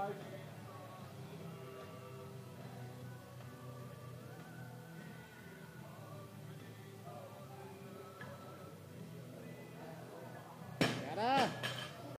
five